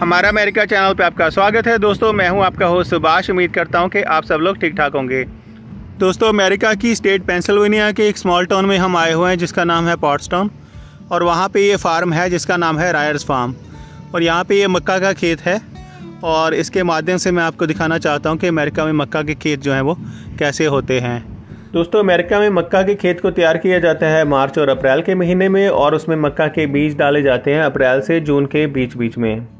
हमारा America channel पे आपका स्वागत है। दोस्तों, मैं हूँ आपका होस्ट सुभाष। उम्मीद करता हूँ कि आप सब लोग ठीक ठाक होंगे। दोस्तों, अमेरिका की स्टेट पेंसिल्वेनिया के एक स्मॉल टाउन में हम आए हुए हैं, जिसका नाम है पॉट्सटाउन और वहाँ पर ये फार्म है, जिसका नाम है रायर्स फार्म और यहाँ पर ये मक्का का खेत है। और इसके माध्यम से मैं आपको दिखाना चाहता हूँ कि अमेरिका में मक्का के खेत जो हैं, वो कैसे होते हैं। दोस्तों, अमेरिका में मक्का के खेत को तैयार किया जाता है मार्च और अप्रैल के महीने में, और उसमें मक्का के बीज डाले जाते हैं अप्रैल से जून के बीच बीच में।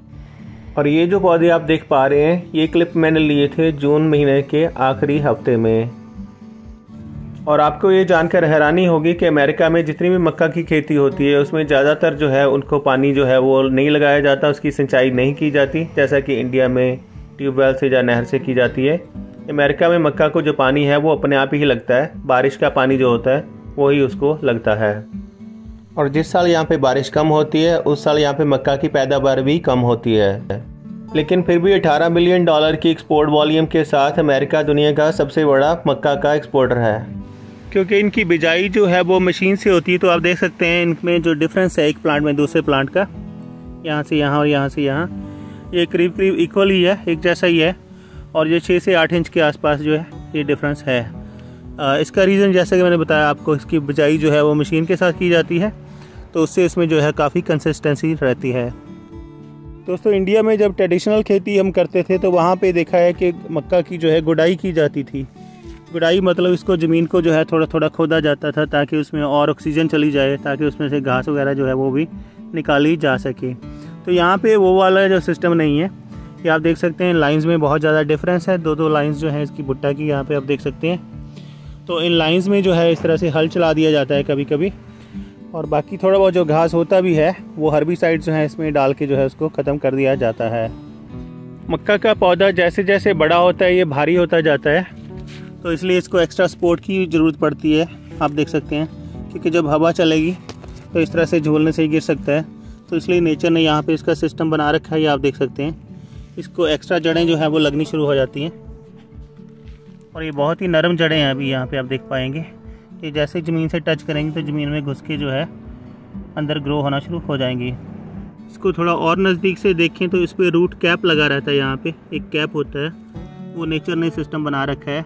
और ये जो पौधे आप देख पा रहे हैं, ये क्लिप मैंने लिए थे जून महीने के आखिरी हफ़्ते में। और आपको ये जानकर हैरानी होगी कि अमेरिका में जितनी भी मक्का की खेती होती है, उसमें ज़्यादातर जो है, उनको पानी जो है, वो नहीं लगाया जाता, उसकी सिंचाई नहीं की जाती, जैसा कि इंडिया में ट्यूबवेल से या नहर से की जाती है। अमेरिका में मक्का को जो पानी है, वो अपने आप ही लगता है, बारिश का पानी जो होता है वही उसको लगता है। और जिस साल यहाँ पे बारिश कम होती है, उस साल यहाँ पे मक्का की पैदावार भी कम होती है। लेकिन फिर भी 18 मिलियन डॉलर की एक्सपोर्ट वॉल्यूम के साथ अमेरिका दुनिया का सबसे बड़ा मक्का का एक्सपोर्टर है। क्योंकि इनकी बिजाई जो है वो मशीन से होती है तो आप देख सकते हैं इनमें जो डिफरेंस है एक प्लांट में दूसरे प्लांट का। यहाँ से यहाँ और यहाँ से यहाँ। ये करीब करीब इक्वल ही है एक जैसा ही है। और ये छः से आठ इंच के आसपास जो है ये डिफरेंस है। आ, इसका रीज़न जैसा कि मैंने बताया आपको इसकी बिजाई जो है वो मशीन के साथ की जाती है। तो उससे इसमें जो है काफ़ी कंसिस्टेंसी रहती है। दोस्तों, इंडिया में जब ट्रेडिशनल खेती हम करते थे तो वहाँ पे देखा है कि मक्का की जो है गुडाई की जाती थी। गुडाई मतलब इसको ज़मीन को जो है थोड़ा थोड़ा खोदा जाता था ताकि उसमें और ऑक्सीजन चली जाए, ताकि उसमें से घास वगैरह जो है वो भी निकाली जा सके। तो यहाँ पे वो वाला जो सिस्टम नहीं है। ये आप देख सकते हैं लाइंस में बहुत ज़्यादा डिफरेंस है। दो दो लाइंस जो है इसकी भुट्टा की यहाँ पे आप देख सकते हैं। तो इन लाइंस में जो है इस तरह से हल चला दिया जाता है कभी कभी और बाकी थोड़ा बहुत जो घास होता भी है, वो हर भी साइड जो है इसमें डाल के जो है उसको ख़त्म कर दिया जाता है। मक्का का पौधा जैसे जैसे बड़ा होता है, ये भारी होता जाता है। तो इसलिए इसको एक्स्ट्रा सपोर्ट की ज़रूरत पड़ती है, आप देख सकते हैं। क्योंकि जब हवा चलेगी तो इस तरह से झूलने से ही गिर सकता है। तो इसलिए नेचर ने यहाँ पे इसका सिस्टम बना रखा है, ये आप देख सकते हैं। इसको एक्स्ट्रा जड़ें जो हैं, वो लगनी शुरू हो जाती हैं। और ये बहुत ही नरम जड़ें हैं अभी यहाँ पे, आप देख पाएँगे। ये जैसे ज़मीन से टच करेंगे तो ज़मीन में घुस के जो है अंदर ग्रो होना शुरू हो जाएँगी। इसको थोड़ा और नज़दीक से देखें तो इस पर रूट कैप लगा रहता है यहाँ पे। एक कैप होता है। वो नेचर ने सिस्टम बना रखा है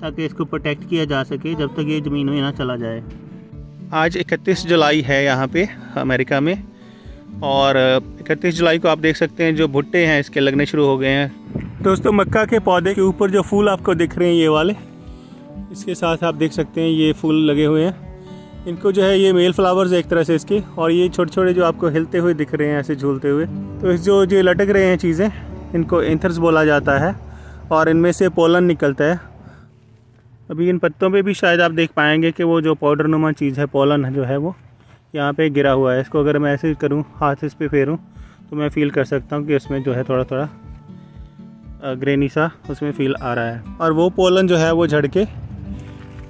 ताकि इसको प्रोटेक्ट किया जा सके जब तक ये ज़मीन में ना चला जाए। आज 31 जुलाई है यहाँ पे अमेरिका में और 31 जुलाई को आप देख सकते हैं जो भुट्टे हैं, इसके लगने शुरू हो गए हैं। दोस्तों, मक्का के पौधे के ऊपर जो फूल आपको दिख रहे हैं, ये वाले इसके साथ आप देख सकते हैं ये फूल लगे हुए हैं। इनको जो है ये मेल फ्लावर्स एक तरह से इसके, और ये छोटे छोटे जो आपको हिलते हुए दिख रहे हैं, ऐसे झूलते हुए। तो इस जो जो लटक रहे हैं चीज़ें, इनको एंथर्स बोला जाता है, और इनमें से पोलन निकलता है। अभी इन पत्तों पे भी शायद आप देख पाएँगे कि वो जो पाउडर नुमा चीज़ है पोलन जो है वो, यहाँ पे गिरा हुआ है। इसको अगर मैं ऐसे करूँ, हाथ इस पर फेरूँ तो मैं फील कर सकता हूँ कि उसमें जो है थोड़ा थोड़ा ग्रेनी सा उसमें फील आ रहा है। और वो पोलन जो है वो झड़ के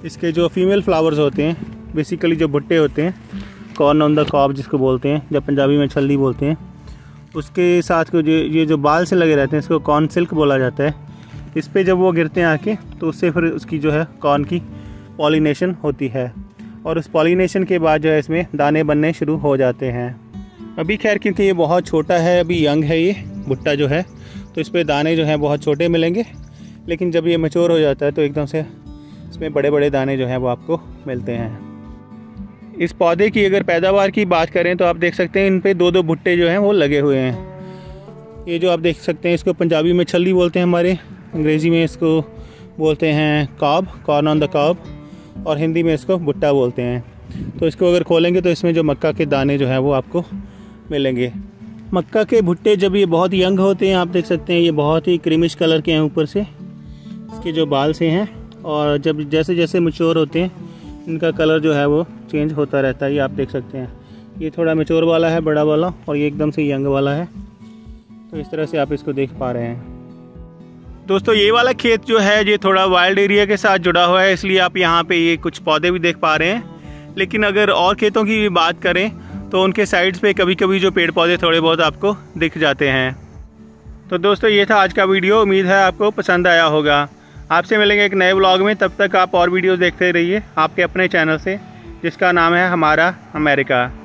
इसके जो फीमेल फ्लावर्स होते हैं बेसिकली जो भुट्टे होते हैं कॉर्न ऑन द कॉब जिसको बोलते हैं जब पंजाबी में छल्ली बोलते हैं, उसके साथ को जो, ये जो बाल से लगे रहते हैं, इसको कॉर्न सिल्क बोला जाता है। इस पर जब वो गिरते हैं आके तो उससे फिर उसकी जो है कॉर्न की पॉलिनेशन होती है। और उस पॉलिनेशन के बाद जो है इसमें दाने बनने शुरू हो जाते हैं। अभी खैर क्योंकि ये बहुत छोटा है, अभी यंग है ये, भुट्टा जो है तो इस पर दाने जो हैं बहुत छोटे मिलेंगे। लेकिन जब ये मच्योर हो जाता है तो एकदम से इसमें बड़े बड़े दाने जो हैं वो आपको मिलते हैं। इस पौधे की अगर पैदावार की बात करें तो आप देख सकते हैं इन पर दो दो भुट्टे जो हैं वो लगे हुए हैं। ये जो आप देख सकते हैं इसको पंजाबी में छली बोलते हैं हमारे, अंग्रेज़ी में इसको बोलते हैं cob, corn on the cob, और हिंदी में इसको भुट्टा बोलते हैं। तो इसको अगर खोलेंगे तो इसमें जो मक्का के दाने जो हैं वो आपको मिलेंगे। मक्का के भुट्टे जब ये बहुत यंग होते हैं, आप देख सकते हैं ये बहुत ही क्रीमिश कलर के हैं ऊपर से। इसके जो बाल से हैं और जब जैसे जैसे मच्योर होते हैं, इनका कलर जो है वो चेंज होता रहता है, ये आप देख सकते हैं। ये थोड़ा मच्योर वाला है, बड़ा वाला, और ये एकदम से यंग वाला है। तो इस तरह से आप इसको देख पा रहे हैं। दोस्तों, ये वाला खेत जो है, ये थोड़ा वाइल्ड एरिया के साथ जुड़ा हुआ है, इसलिए आप यहाँ पे ये कुछ पौधे भी देख पा रहे हैं। लेकिन अगर और खेतों की भी बात करें तो उनके साइड्स पे कभी कभी जो पेड़ पौधे थोड़े बहुत आपको दिख जाते हैं। तो दोस्तों, ये था आज का वीडियो। उम्मीद है आपको पसंद आया होगा। आपसे मिलेंगे एक नए ब्लॉग में। तब तक आप और वीडियोस देखते रहिए आपके अपने चैनल से, जिसका नाम है हमारा अमेरिका।